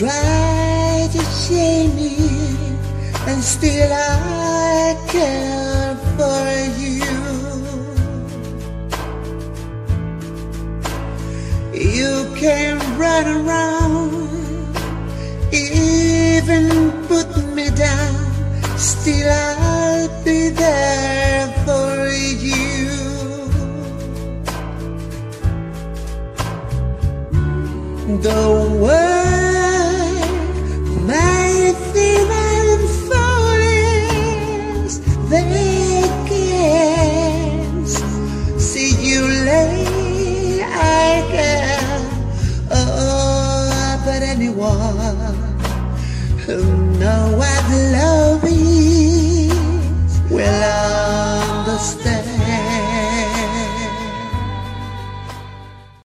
try to shame me, and still I care for you. You can run around, even put me down, still I'll be there The world. Might think I'm they can't see you lay. I can, oh, but anyone who know what love is will